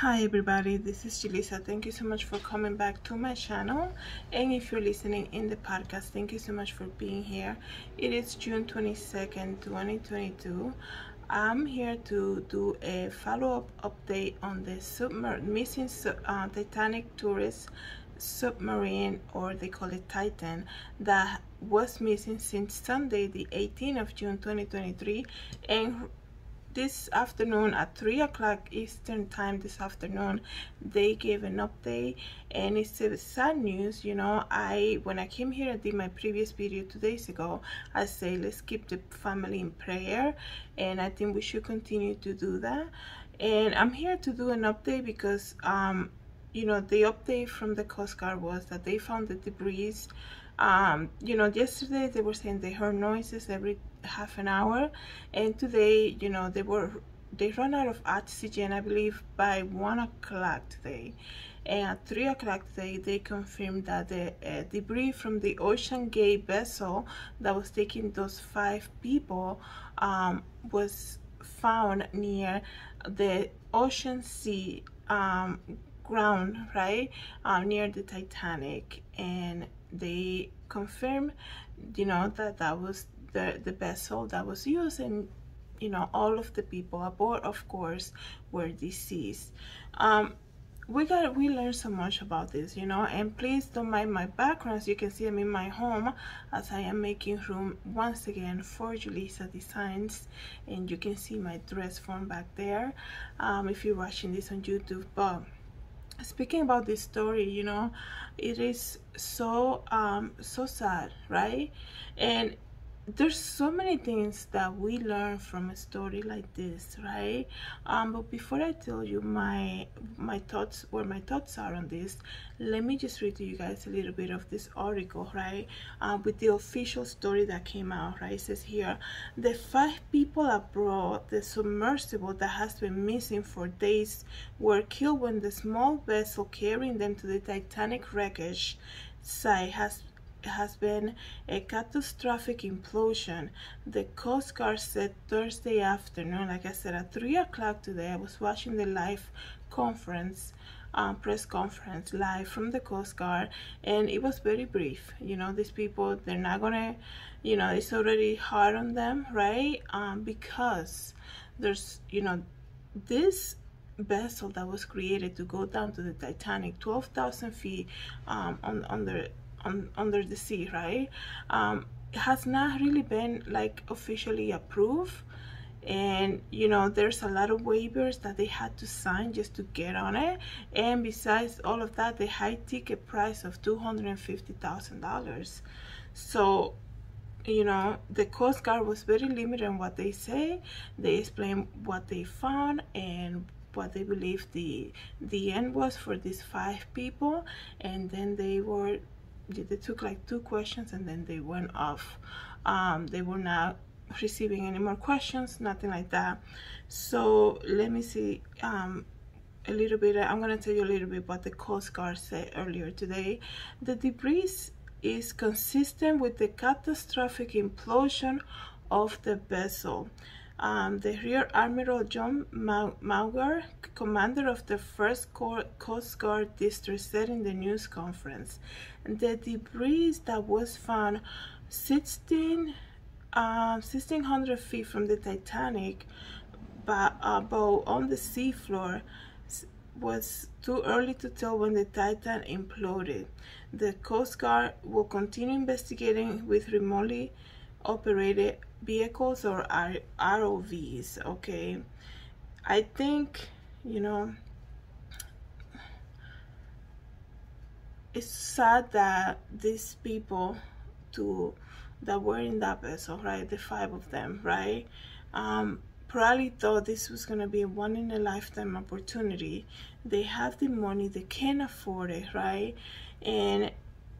hi everybody. This is Julissa. Thank you so much for coming back to my channel. And if you're listening in the podcast thank you so much for being here. It is June 22nd 2022 I'm here to do a follow-up update on the submer missing uh, Titanic tourist submarine or they call it Titan that was missing since Sunday the 18th of June 2023 and this afternoon at 3 o'clock Eastern time this afternoon they gave an update and it's a sad news you know. I when I came here I did my previous video two days ago. I say let's keep the family in prayer and I think we should continue to do that. And I'm here to do an update because um you know the update from the Coast Guard was that they found the debris um you know yesterday they were saying they heard noises every half an hour and today you know they were they run out of oxygen i believe by one o'clock today. And at three o'clock today they confirmed that the uh, debris from the OceanGate vessel that was taking those five people um, was found near the ocean sea um, ground right uh, near the titanic. And they confirmed you know that that was the the vessel that was used and you know all of the people aboard of course were deceased. Um, we got we learned so much about this you know and please don't mind my background. As you can see i'm in my home as i am making room once again for julissa designs. And you can see my dress form back there um, if you're watching this on youtube. But speaking about this story you know it is so um so sad right? And there's so many things that we learn from a story like this right? Um but before i tell you my my thoughts where my thoughts are on this let me just read to you guys a little bit of this article right? Um, with the official story that came out right? It says here the five people aboard the submersible that has been missing for days were killed when the small vessel carrying them to the titanic wreckage site has has been a catastrophic implosion. The Coast Guard said Thursday afternoon, like I said, at 3 o'clock today, I was watching the live conference, um, press conference live from the Coast Guard, and it was very brief. You know, these people, they're not gonna, you know, it's already hard on them, right? Um, because there's, you know, this vessel that was created to go down to the Titanic, 12,000 feet um, on, under on, under the sea, right? Um, it has not really been like officially approved. And you know there's a lot of waivers that they had to sign just to get on it. And besides all of that the high ticket price of $250,000 so you know the coast guard was very limited on what they say. They explain what they found and what they believe the the end was for these five people. And then they were they took like two questions and then they went off. Um, they were not receiving any more questions nothing like that. So let me see um, a little bit i'm going to tell you a little bit what the coast guard said earlier today. The debris is consistent with the catastrophic implosion of the vessel um, the Rear Admiral John Mauger, commander of the 1st Coast Guard District, said in the news conference, the debris that was found 16, um, 1600 feet from the Titanic, but about on the seafloor, was too early to tell when the Titan imploded. The Coast Guard will continue investigating with remotely operated vehicles or ROVs okay? I think you know it's sad that these people to that were in that vessel right the five of them right? Um probably thought this was going to be a one in a lifetime opportunity. They have the money they can afford it right? And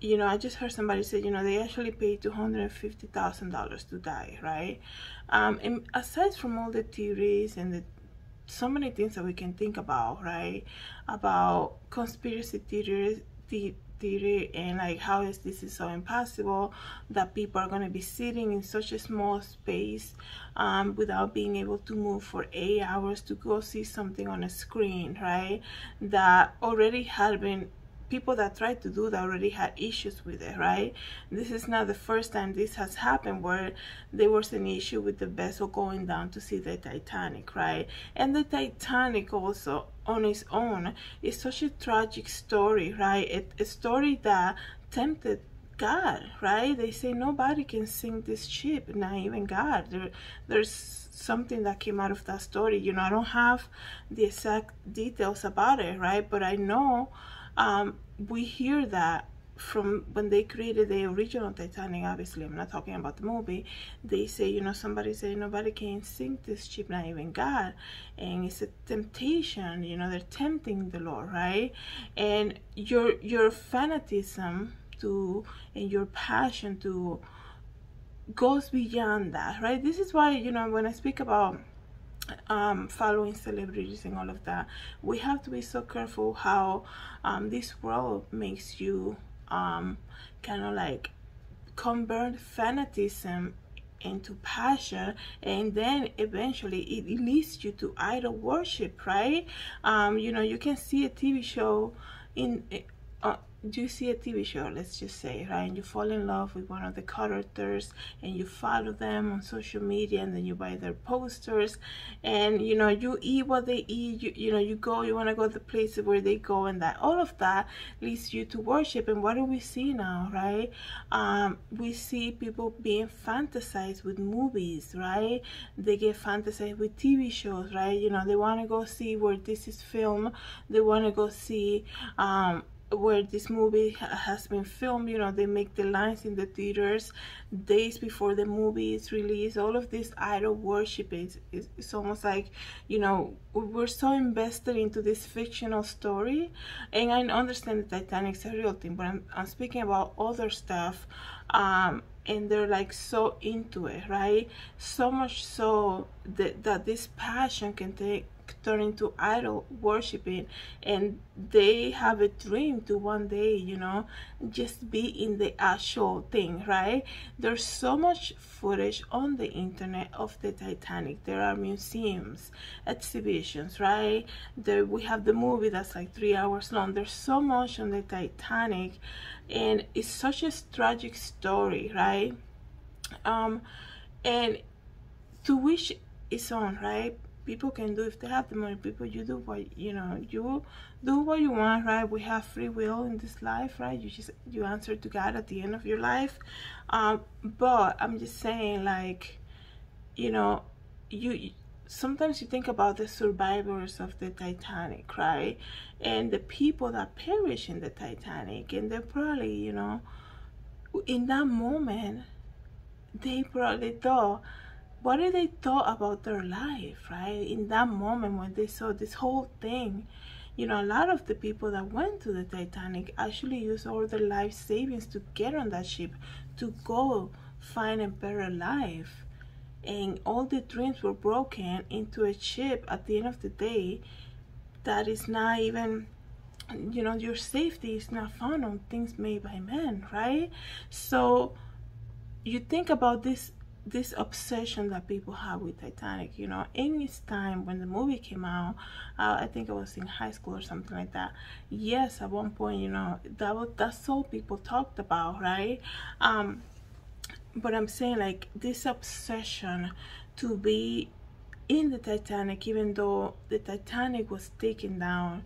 you know, I just heard somebody say, you know, they actually paid $250,000 to die, right? Um, and aside from all the theories and the so many things that we can think about, right? About conspiracy theories, the theory and like how is this is so impossible that people are going to be sitting in such a small space um, without being able to move for eight hours to go see something on a screen right that already had been people that tried to do that already had issues with it, right? This is not the first time this has happened where there was an issue with the vessel going down to see the Titanic, right? And the Titanic also on its own is such a tragic story, right? It, a story that tempted God, right? They say nobody can sink this ship, not even God. There, there's something that came out of that story. You know, I don't have the exact details about it, right? But I know um, we hear that from when they created the original Titanic, obviously, I'm not talking about the movie, they say, you know, somebody say nobody can sink this ship, not even God. And it's a temptation, you know, they're tempting the Lord, right? And your your fanatism to and your passion to goes beyond that, right? This is why, you know, when I speak about um, following celebrities and all of that, we have to be so careful how um, this world makes you um, kind of like convert fanatism into passion and then eventually it leads you to idol worship right? Um you know you can see a tv show in you see a TV show, let's just say, right? And you fall in love with one of the characters and you follow them on social media and then you buy their posters and you know, you eat what they eat, you, you know, you go, you want to go to the places where they go and that all of that leads you to worship. And what do we see now, right? Um, we see people being fantasized with movies, right? They get fantasized with TV shows, right? You know, they want to go see where this is filmed. They want to go see um, where this movie has been filmed you know they make the lines in the theaters days before the movie is released. All of this idol worship is it's almost like you know we're so invested into this fictional story. And i understand the titanic's a real thing but i'm, I'm speaking about other stuff um and they're like so into it right? So much so that, that this passion can take turn into idol worshiping and they have a dream to one day you know just be in the actual thing right? There's so much footage on the internet of the titanic. There are museums exhibitions right? There we have the movie that's like three hours long. There's so much on the titanic and it's such a tragic story right? Um and to which is on right people can do. If they have the money people you do what you know you do what you want right? We have free will in this life right? You just you answer to god at the end of your life. Um but i'm just saying like you know you sometimes you think about the survivors of the titanic right? And the people that perish in the titanic and they're probably you know in that moment they probably thought what did they thought about their life, right? In that moment when they saw this whole thing, you know, a lot of the people that went to the Titanic actually used all their life savings to get on that ship, to go find a better life. And all the dreams were broken into a ship at the end of the day that is not even you know your safety is not found on things made by men right so you think about this this obsession that people have with Titanic. You know, in its time when the movie came out, uh, I think I was in high school or something like that. Yes, at one point, you know, that was that's all people talked about, right? Um, but I'm saying like this obsession to be in the Titanic, even though the Titanic was taken down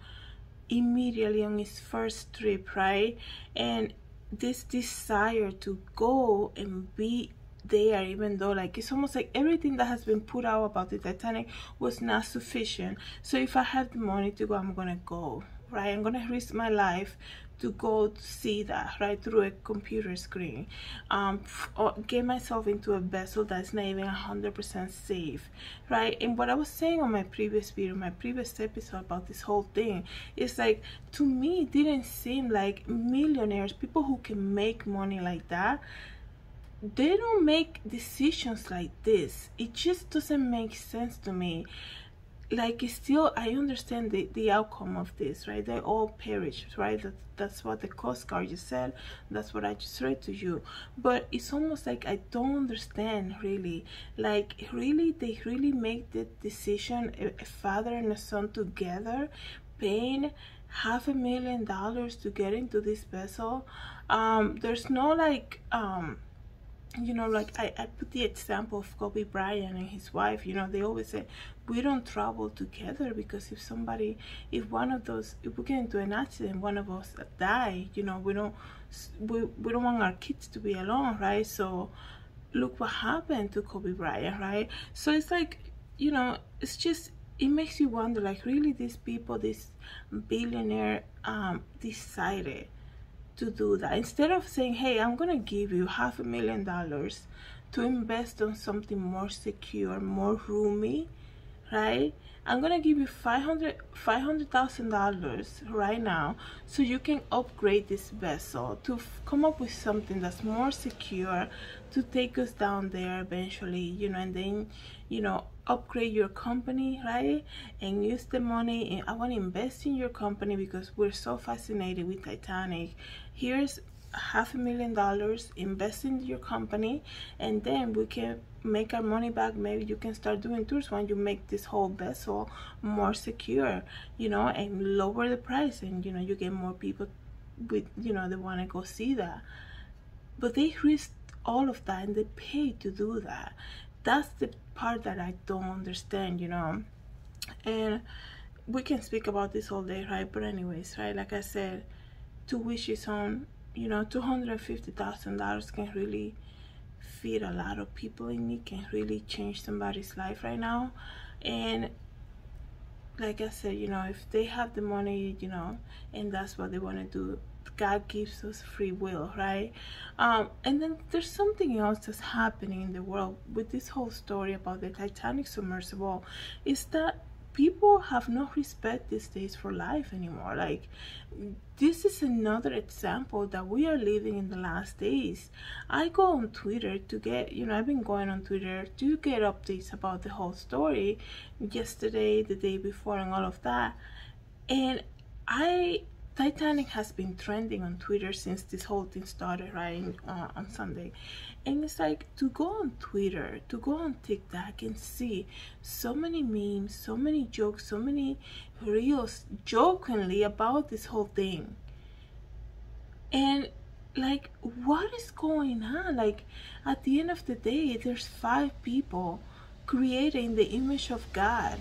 immediately on its first trip, right? And this desire to go and be there even though like it's almost like everything that has been put out about the titanic was not sufficient. So if i have the money to go i'm gonna go right? I'm gonna risk my life to go to see that right through a computer screen um or get myself into a vessel that's not even 100% safe right? And what i was saying on my previous video my previous episode about this whole thing is like to me it didn't seem like millionaires people who can make money like that they don't make decisions like this. It just doesn't make sense to me. Like still i understand the the outcome of this right? They all perished right? That, that's what the coast guard just said. That's what i just read to you. But it's almost like i don't understand really. Like really they really make the decision a, a father and a son together paying half a million dollars to get into this vessel. Um there's no like um you know like I, I put the example of kobe bryant and his wife you know they always say we don't travel together because if somebody if one of those if we get into an accident one of us die you know we don't we, we don't want our kids to be alone right? So look what happened to kobe bryant right? So it's like you know it's just it makes you wonder like really these people this billionaire um decided to do that. Instead of saying hey i'm gonna give you half a million dollars to invest on something more secure more roomy right? I'm gonna give you 500 500000 dollars right now so you can upgrade this vessel to come up with something that's more secure to take us down there eventually you know and then you know upgrade your company right? And use the money. And i want to invest in your company because we're so fascinated with titanic here's half a million dollars invest in your company and then we can make our money back. Maybe you can start doing tours when you make this whole vessel more secure you know and lower the price and you know you get more people with you know they want to go see that. But they risk all of that and they pay to do that. That's the part that i don't understand you know. And we can speak about this all day right? But anyways right like i said to wish is on you know $250,000 can really feed a lot of people in need can really change somebody's life right now. And like I said you know if they have the money you know and that's what they want to do God gives us free will right? Um, and then there's something else that's happening in the world with this whole story about the Titanic submersible is that people have no respect these days for life anymore. Like this is another example that we are living in the last days. I go on twitter to get you know i've been going on twitter to get updates about the whole story yesterday the day before and all of that. And i Titanic has been trending on Twitter since this whole thing started, right, uh, on Sunday. And it's like to go on Twitter, to go on TikTok and see so many memes, so many jokes, so many reels jokingly about this whole thing. And like, what is going on? Like, at the end of the day, there's five people creating the image of God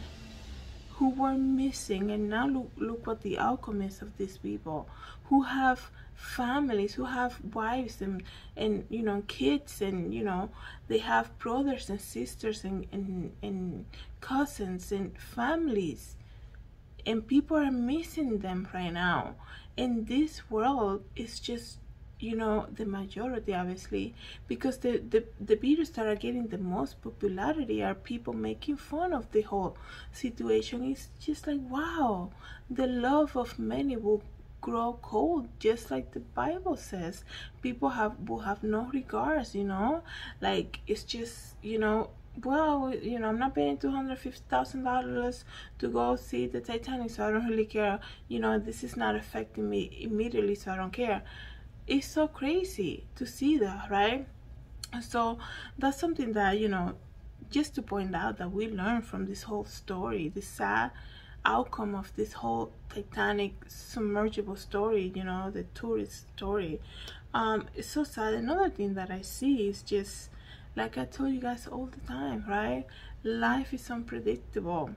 who were missing and now look look what the outcome is of these people who have families who have wives and and you know kids and you know they have brothers and sisters and and, and cousins and families. And people are missing them right now. And this world is just you know the majority obviously because the the, the videos that are getting the most popularity are people making fun of the whole situation. It's just like wow the love of many will grow cold just like the bible says. People have will have no regards you know? Like it's just you know well, you know, I'm not paying two hundred fifty thousand dollars to go see the Titanic, so I don't really care. You know, this is not affecting me immediately, so I don't care it's so crazy to see that right? So that's something that you know just to point out that we learn from this whole story the sad outcome of this whole titanic submergible story you know the tourist story. Um it's so sad. Another thing that i see is just like i told you guys all the time right? Life is unpredictable.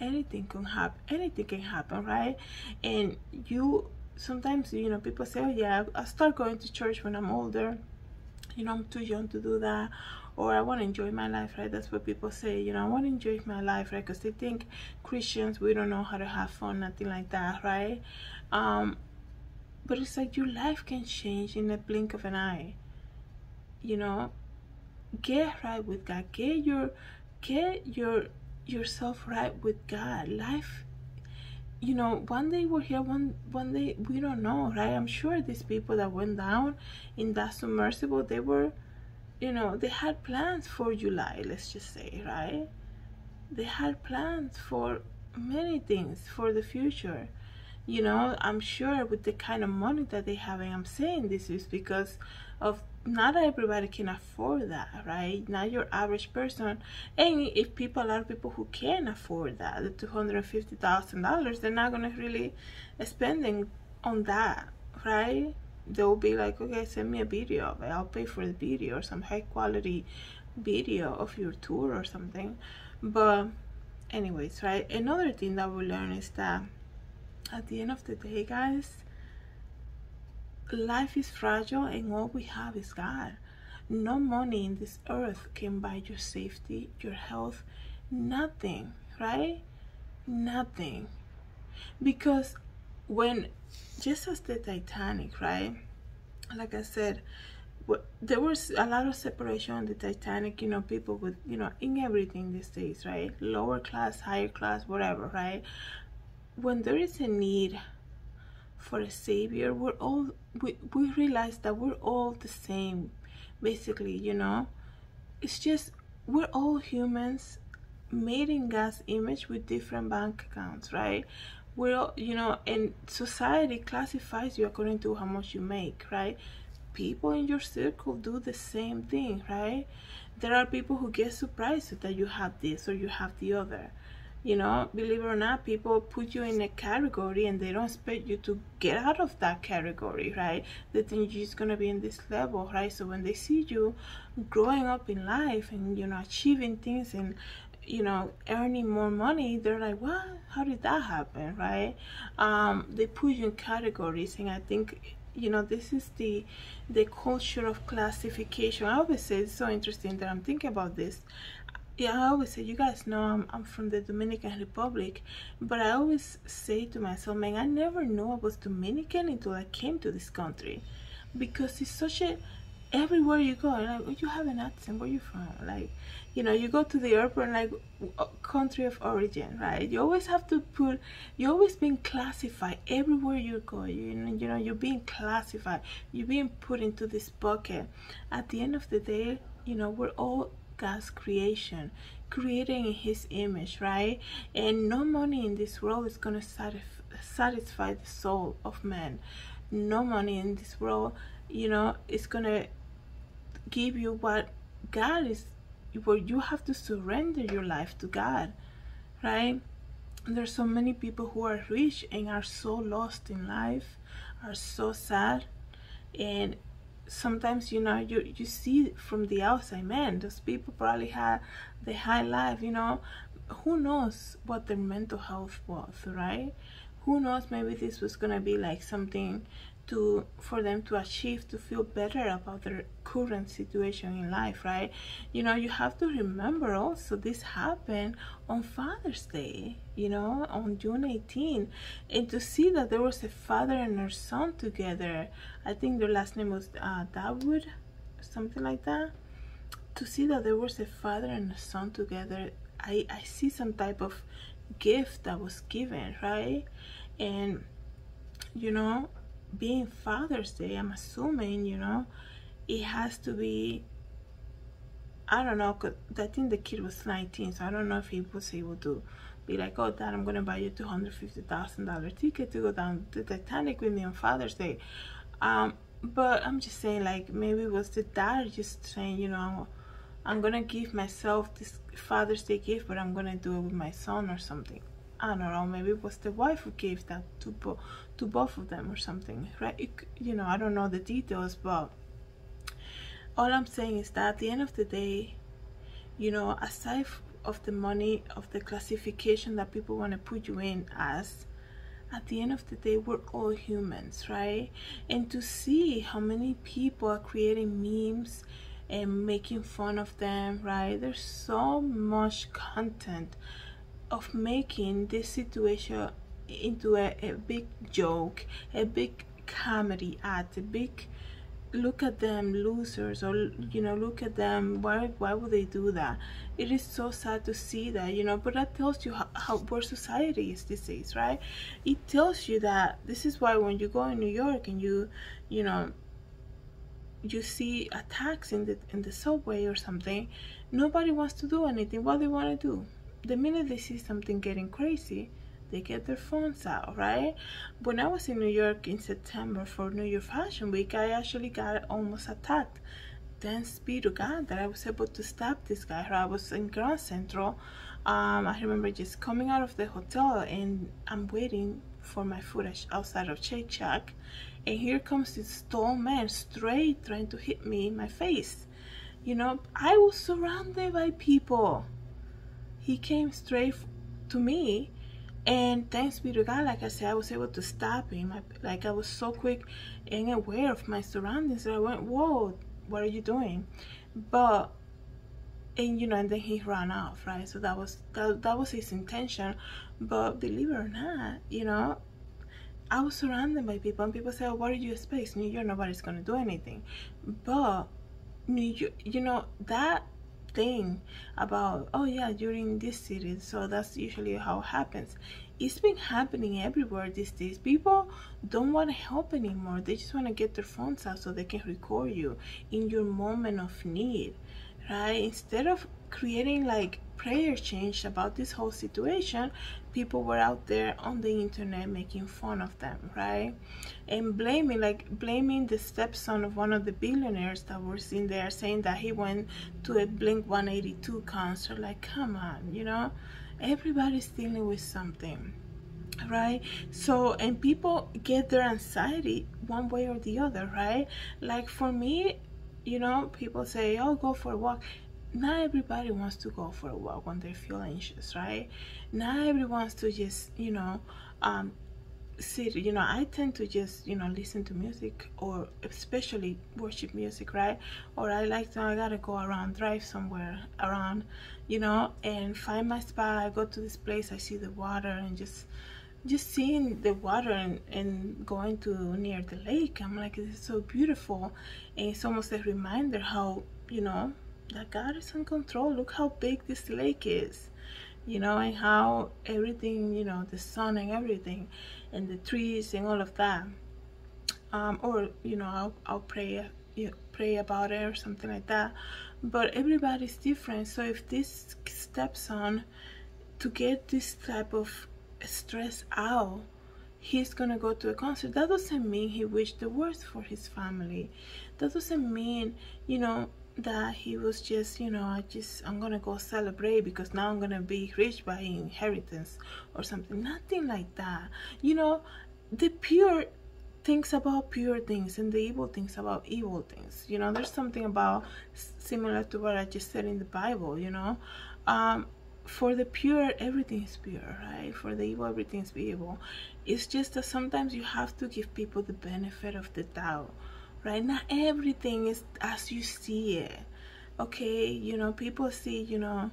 Anything can happen anything can happen right? And you sometimes you know people say oh yeah i'll start going to church when i'm older. You know i'm too young to do that or i want to enjoy my life right? That's what people say you know i want to enjoy my life right? Because they think christians we don't know how to have fun nothing like that right? Um but it's like your life can change in a blink of an eye. You know get right with god. Get your get your yourself right with god. Life you know one day we're here one one day we don't know right? I'm sure these people that went down in that submersible they were you know they had plans for july let's just say right? They had plans for many things for the future. You know i'm sure with the kind of money that they have and i'm saying this is because of not everybody can afford that right? Not your average person and if people a lot of people who can afford that the $250000 they're not gonna really spending on that right? They'll be like okay send me a video i'll pay for the video or some high quality video of your tour or something. But anyways right? Another thing that we learn is that at the end of the day guys life is fragile and all we have is god. No money in this earth can buy your safety your health. Nothing right? Nothing. Because when just as the titanic right? Like i said there was a lot of separation on the Titanic, you know, people with, you know, in everything these days, right? Lower class, higher class, whatever, right? When there is a need for a savior, we're all, we, we realize that we're all the same, basically, you know? It's just, we're all humans made in God's image with different bank accounts, right? We're all, you know, and society classifies you according to how much you make, right? people in your circle do the same thing, right? There are people who get surprised that you have this or you have the other. You know, believe it or not, people put you in a category and they don't expect you to get out of that category, right? They think you're just gonna be in this level, right? So when they see you growing up in life and you know achieving things and you know earning more money they're like what? How did that happen? Right? Um they put you in categories and i think you know this is the the culture of classification. I always say it's so interesting that i'm thinking about this yeah i always say you guys know i'm, I'm from the dominican republic but i always say to myself man i never knew i was dominican until i came to this country. Because it's such a everywhere you go like oh, you have an accent where you from? Like you know you go to the airport like uh, country of origin right? You always have to put you're always being classified everywhere you go you know, you know you're being classified you're being put into this bucket. At the end of the day you know we're all God's creation creating in his image right and no money in this world is going to satisfy, satisfy the soul of man no money in this world you know is going to give you what God is where you have to surrender your life to God, right? There's so many people who are rich and are so lost in life, are so sad, and sometimes you know you you see from the outside, man, those people probably had the high life, you know. Who knows what their mental health was, right? Who knows? Maybe this was gonna be like something to for them to achieve to feel better about their current situation in life right? You know you have to remember also this happened on father's day you know on june 18 and to see that there was a father and her son together i think their last name was uh dawood something like that. To see that there was a father and a son together i i see some type of gift that was given right? And you know being Father's Day, I'm assuming, you know, it has to be, I don't know, cause I think the kid was 19, so I don't know if he was able to be like, oh, dad, I'm going to buy you a $250,000 ticket to go down to Titanic with me on Father's Day. Um, but I'm just saying, like, maybe it was the dad just saying, you know, I'm going to give myself this Father's Day gift, but I'm going to do it with my son or something. I don't know, maybe it was the wife who gave that to, bo to both of them or something, right? You know, I don't know the details, but all I'm saying is that at the end of the day, you know, aside of the money, of the classification that people want to put you in as, at the end of the day, we're all humans, right? And to see how many people are creating memes and making fun of them, right? There's so much content of making this situation into a, a big joke, a big comedy act, a big look at them losers or you know look at them why why would they do that? It is so sad to see that you know but that tells you how, how where society is these days right? It tells you that this is why when you go in new york and you you know you see attacks in the in the subway or something nobody wants to do anything. What do they want to do the minute they see something getting crazy they get their phones out right? When i was in new york in september for new york fashion week i actually got almost attacked. Thanks be to god that i was able to stop this guy. I was in grand central. Um, i remember just coming out of the hotel and i'm waiting for my food outside of shake shack. And here comes this tall man straight trying to hit me in my face. You know i was surrounded by people he came straight to me and thanks be to God, like I said, I was able to stop him. I, like I was so quick and aware of my surroundings that I went, whoa, what are you doing? But and you know, and then he ran off, right? So that was that, that was his intention. But believe it or not, you know, I was surrounded by people, and people say, oh, "What did you expect? New York, nobody's gonna do anything." But New York, you know, that thing about oh yeah you're this city so that's usually how it happens. It's been happening everywhere these days. People don't want to help anymore. They just want to get their phones out so they can record you in your moment of need right? Instead of creating like prayer change about this whole situation people were out there on the internet making fun of them right? And blaming like blaming the stepson of one of the billionaires that was in there saying that he went to a blink 182 concert. Like come on you know? Everybody's dealing with something right? So and people get their anxiety one way or the other right? Like for me you know people say oh go for a walk. Not everybody wants to go for a walk when they feel anxious right? Not everyone wants to just you know um sit you know i tend to just you know listen to music or especially worship music right? Or i like to i gotta go around drive somewhere around you know and find my spot i go to this place i see the water and just just seeing the water and, and going to near the lake i'm like it's so beautiful. And it's almost a reminder how you know that god is in control. Look how big this lake is you know and how everything you know the sun and everything and the trees and all of that. Um, or you know I'll, I'll pray you know, pray about it or something like that. But everybody's different. So if this stepson to get this type of stress out he's gonna go to a concert. That doesn't mean he wished the worst for his family. That doesn't mean you know that he was just you know i just i'm gonna go celebrate because now i'm gonna be rich by inheritance or something. Nothing like that. You know the pure thinks about pure things and the evil things about evil things. You know there's something about similar to what i just said in the bible you know? Um for the pure everything is pure right? For the evil everything is evil. It's just that sometimes you have to give people the benefit of the doubt right? Not everything is as you see it. Okay you know people see you know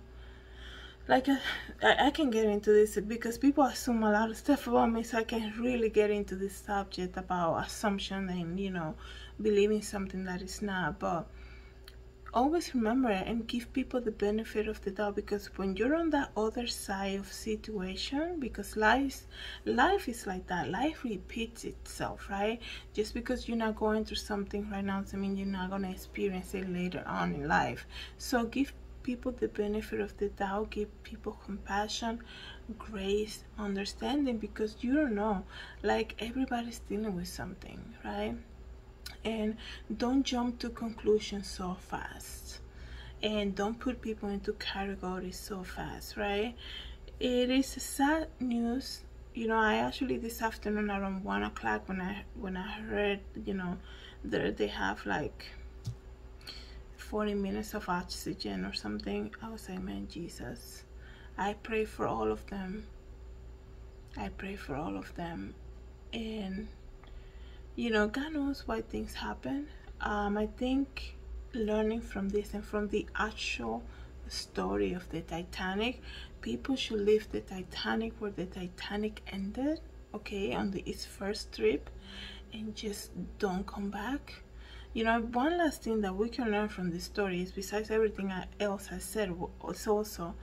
like I, I can get into this because people assume a lot of stuff about me so i can really get into this subject about assumption and you know believing something that is not but always remember and give people the benefit of the doubt because when you're on that other side of situation because life life is like that life repeats itself right? Just because you're not going through something right now doesn't mean you're not going to experience it later on in life. So give people the benefit of the doubt give people compassion grace understanding because you don't know like everybody's dealing with something right and don't jump to conclusions so fast. And don't put people into categories so fast right? It is sad news. You know i actually this afternoon around one o'clock when i when i heard you know that they have like 40 minutes of oxygen or something i was like man jesus. I pray for all of them. I pray for all of them. And you know god knows why things happen. Um, i think learning from this and from the actual story of the titanic people should leave the titanic where the titanic ended okay on the its first trip and just don't come back. You know one last thing that we can learn from this story is besides everything else i said was also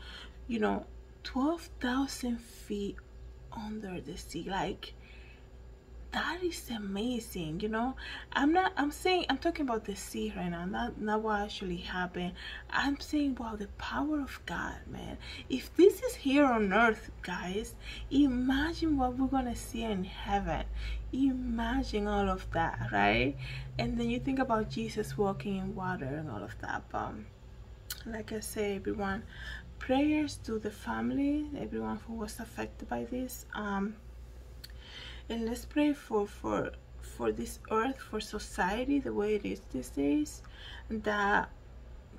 you know 12,000 feet under the sea like that is amazing you know? I'm not i'm saying i'm talking about the sea right now not not what actually happened. I'm saying wow the power of god man. If this is here on earth guys imagine what we're gonna see in heaven. Imagine all of that right? And then you think about jesus walking in water and all of that but like i say everyone prayers to the family everyone who was affected by this um and let's pray for for for this earth for society the way it is these days that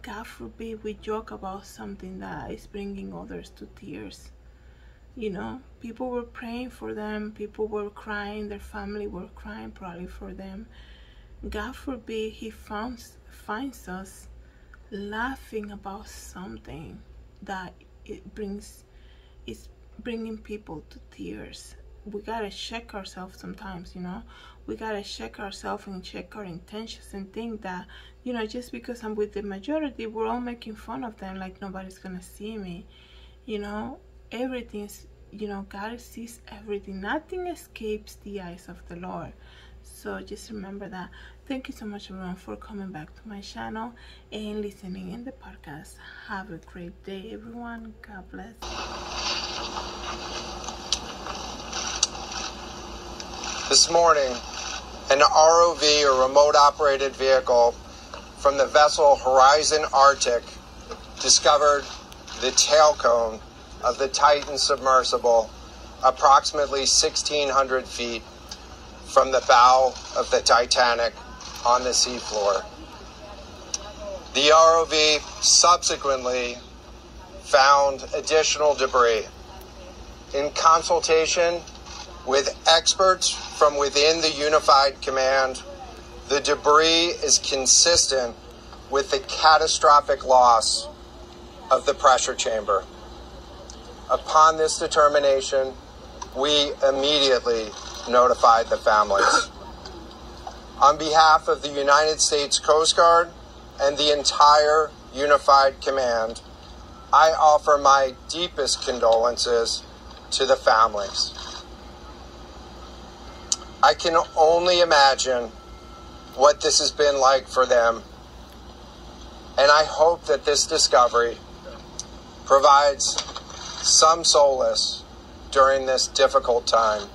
god forbid we joke about something that is bringing others to tears. You know people were praying for them people were crying their family were crying probably for them. God forbid he finds finds us laughing about something that it brings is bringing people to tears we gotta check ourselves sometimes you know? We gotta check ourselves and check our intentions and think that you know just because i'm with the majority we're all making fun of them like nobody's gonna see me you know? Everything's you know god sees everything. Nothing escapes the eyes of the lord. So just remember that. Thank you so much everyone for coming back to my channel and listening in the podcast. Have a great day everyone. God bless this morning an ROV or remote operated vehicle from the vessel Horizon Arctic discovered the tail cone of the Titan submersible approximately 1,600 feet from the bow of the Titanic on the seafloor. The ROV subsequently found additional debris. In consultation with experts from within the Unified Command, the debris is consistent with the catastrophic loss of the pressure chamber. Upon this determination, we immediately notified the families. On behalf of the United States Coast Guard and the entire Unified Command, I offer my deepest condolences to the families. I can only imagine what this has been like for them. And I hope that this discovery provides some solace during this difficult time.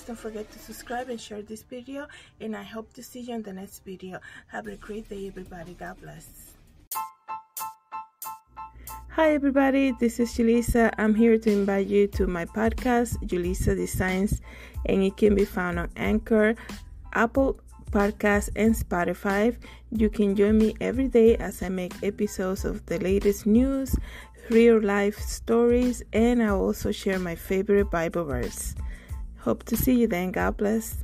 Please don't forget to subscribe and share this video and i hope to see you in the next video have a great day everybody god bless Hi everybody, this is Julissa. I'm here to invite you to my podcast, Julissa Designs, and it can be found on Anchor, Apple Podcasts, and Spotify. You can join me every day as I make episodes of the latest news, real life stories, and I also share my favorite Bible verse. Hope to see you then. God bless.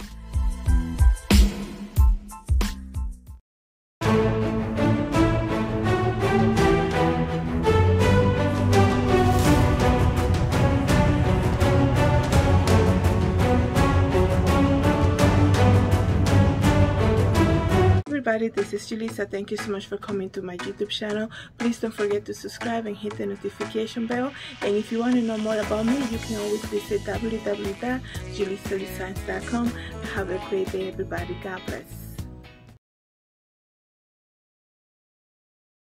Everybody. This is Julissa. Thank you so much for coming to my YouTube channel. Please don't forget to subscribe and hit the notification bell. And if you want to know more about me you can always visit www.julissadesigns.com have a great day everybody. God bless